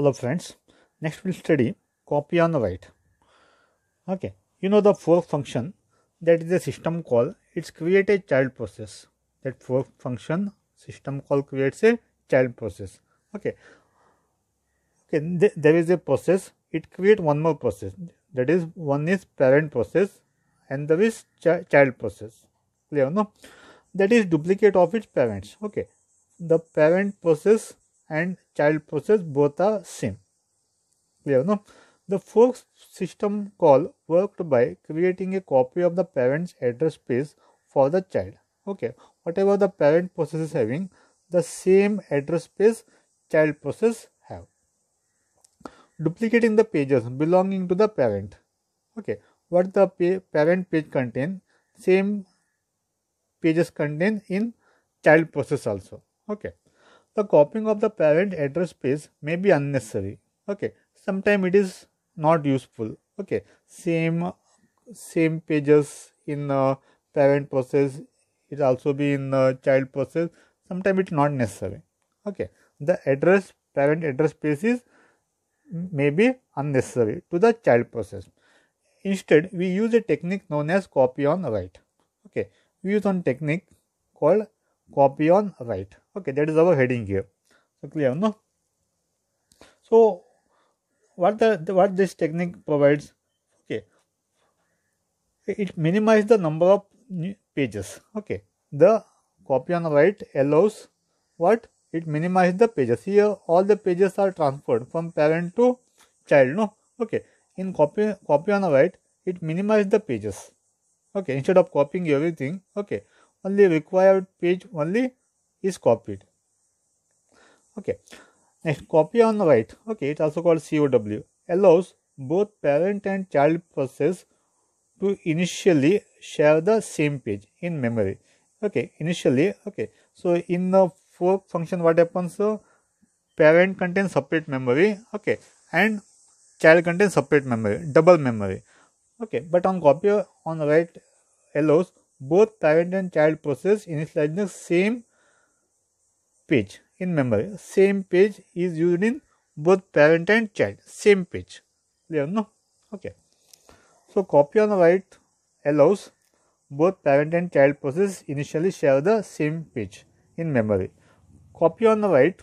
Hello friends, next we'll study copy on write. Okay, you know the fork function that is a system call, it's create a child process. That fork function system call creates a child process. Okay, okay, th- there is a process, it create one more process. That is one is parent process and there is chi- child process. Clear no? That is duplicate of its parents. Okay, the parent process and child process both are same. Clear no? The fork system call worked by creating a copy of the parent's address space for the child. Okay whatever the parent process is having the same address space child process have. Duplicating the pages belonging to the parent. Okay what the pa- parent page contain same pages contain in child process also. Okay the copying of the parent address space may be unnecessary. Okay. Sometimes it is not useful. Okay. Same same pages in uh, parent process it also be in uh, child process. Sometimes it's not necessary. Okay. The address parent address space is may be unnecessary to the child process. Instead we use a technique known as copy on write. Okay. We use one technique called copy on write. Okay that is our heading here. So clear no? So what the, the what this technique provides? Okay. It minimizes the number of pages. Okay. The copy on write allows what? It minimizes the pages. Here all the pages are transferred from parent to child no? Okay. In copy copy on write it minimizes the pages. Okay. Instead of copying everything okay only required page only is copied. Okay. Next copy on write okay it's also called cow allows both parent and child process to initially share the same page in memory. Okay initially okay. So in the fork function what happens? So parent contains separate memory okay and child contains separate memory double memory. Okay but on copy on write allows both parent and child process initialize the same page. In memory same page is used in both parent and child. Same page. Clear no? Okay. So copy on write allows both parent and child process initially share the same page in memory. Copy on write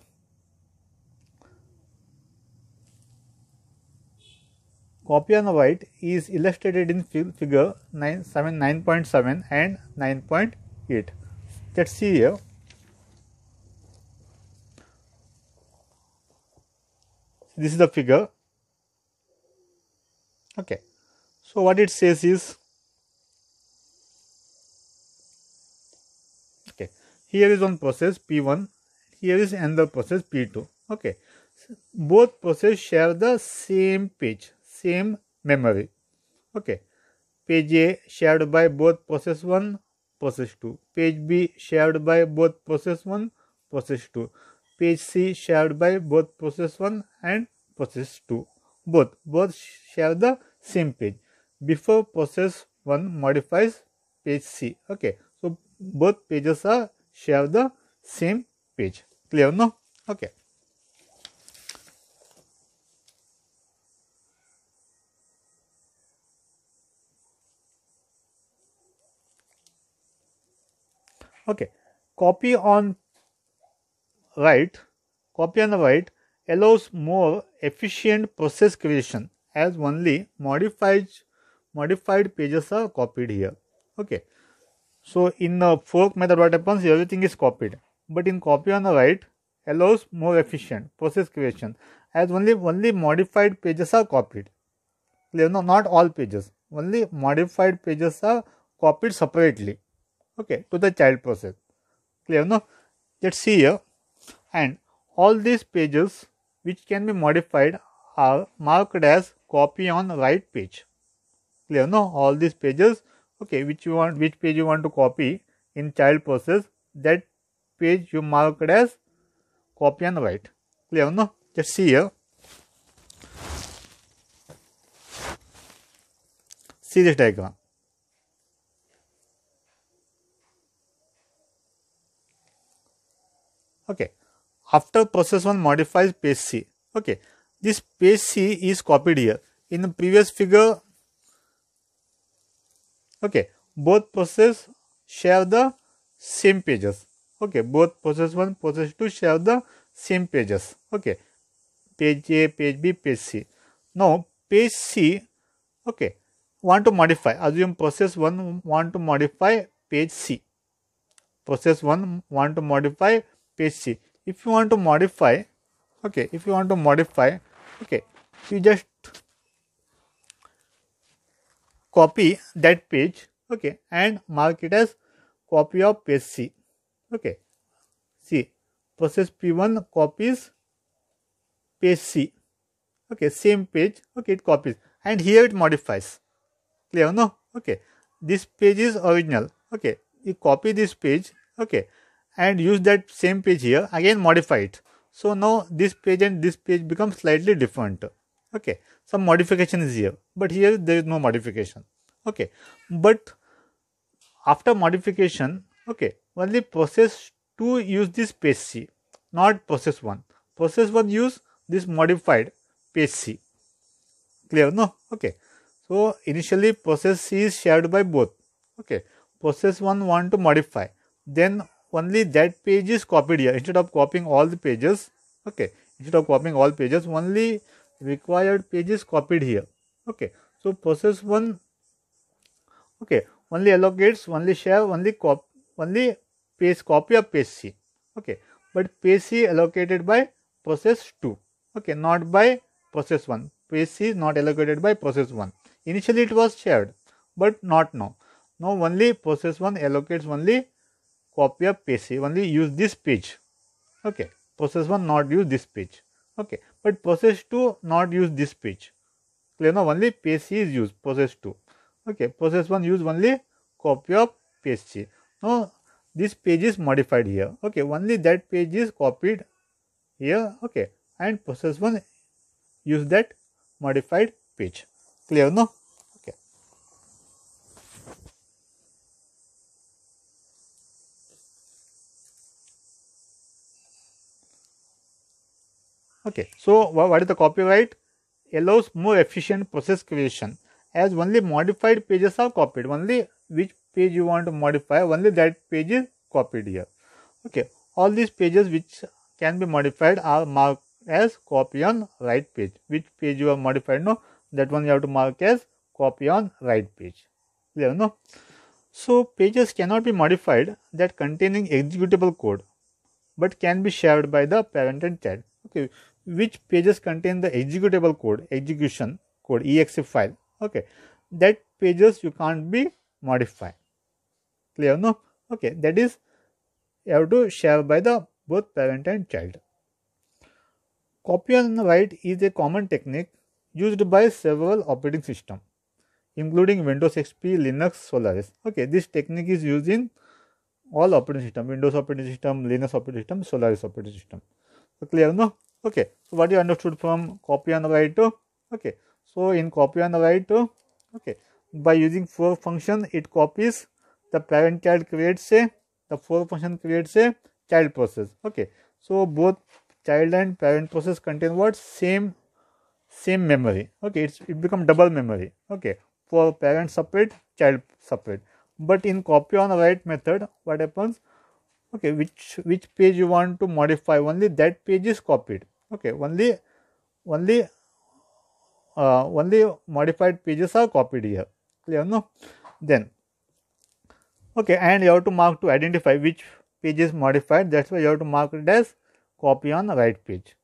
copy on write is illustrated in figure 9, 7, 9.7 and 9.8 let's see here. This is the figure. Okay. So what it says is okay here is one process p1 here is another process p2 okay. Both process share the same page same memory. Okay. Page a shared by both process 1 process 2 page b shared by both process 1 process 2 page c shared by both process 1 and process 2 both both share the same page. Before process 1 modifies page c. Okay. So both pages are share the same page. Clear no? Okay okay. Copy on write copy on the write allows more efficient process creation as only modified modified pages are copied here. Okay. So in the fork method what happens? Everything is copied. But in copy on the write allows more efficient process creation as only only modified pages are copied. No not all pages. Only modified pages are copied separately okay to the child process. Clear no? Let's see here. And all these pages which can be modified are marked as copy on write page. Clear no? All these pages okay which you want which page you want to copy in child process that page you marked as copy on write clear no? Let's see here. See this diagram okay after process 1 modifies page c okay this page C is copied here. In the previous figure, okay, both process share the same pages. Okay, both process 1, process 2 share the same pages. Okay, page A, page B, page C. Now, page C, okay, want to modify, assume process 1 want to modify page C. Process 1 want to modify page C. If you want to modify, okay, if you want to modify, okay, you just copy that page, okay, and mark it as copy of page C. Okay, see, process P1 copies page C. Okay, same page, okay, it copies, and here it modifies. Clear? No? Okay, this page is original. Okay, you copy this page, okay, and use that same page here, again modify it. So now this page and this page become slightly different. Okay, some modification is here, but here there is no modification. Okay, but after modification, okay, only process 2 use this page C, not process 1. Process 1 use this modified page C. Clear? No? Okay. So initially process C is shared by both. Okay. Process 1 want to modify. Then only that page is copied here instead of copying all the pages. Okay. Instead of copying all pages, only required page is copied here. Okay. So process 1 okay only allocates only share only cop only page copy of page C. Okay. But page C allocated by process 2. Okay. Not by process 1. Page C is not allocated by process 1. Initially it was shared, but not now. Now only process 1 allocates only copy of page only use this page. Okay. Process 1 not use this page. Okay. But process 2 not use this page. Clear now only page C is used, process 2. Okay. Process 1 use only copy of page C. Now this page is modified here. Okay. Only that page is copied here. Okay. And process 1 use that modified page. Clear no? Okay. So what is the copyright? Allows more efficient process creation as only modified pages are copied. Only which page you want to modify, only that page is copied here. Okay. All these pages which can be modified are marked as copy on write page. Which page you have modified? No, that one you have to mark as copy on write page. Clear? No. So pages cannot be modified that containing executable code, but can be shared by the parent and child. Okay. Which pages contain the executable code, execution code, exe file? Okay. That pages you can't be modified Clear? No. Okay. That is you have to share by the both parent and child. Copy on write is a common technique used by several operating systems, including Windows XP, Linux, Solaris. Okay, this technique is used in all operating system, Windows operating system, Linux operating system, Solaris operating system. So clear, no? Okay, so what you understood from copy and write? Okay, so in copy and write, okay, by using fork function, it copies the parent child creates a the fork function creates a child process. Okay, so both child and parent process contain what same same memory. Okay. It's it become double memory. Okay. For parent separate child separate. But in copy on write method what happens okay which which page you want to modify? Only that page is copied. Okay only only uh, only modified pages are copied here. Clear no? Then okay and you have to mark to identify which page is modified. That's why you have to mark it as copy on the write page.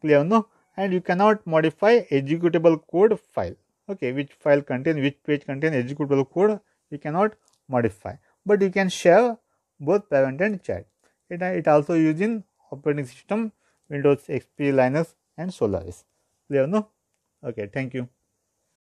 Clear no? And you cannot modify executable code file. Okay which file contain which page contain executable code you cannot modify. But you can share both parent and child. It, it also used in operating system windows xp linux and solaris. Clear no? Okay thank you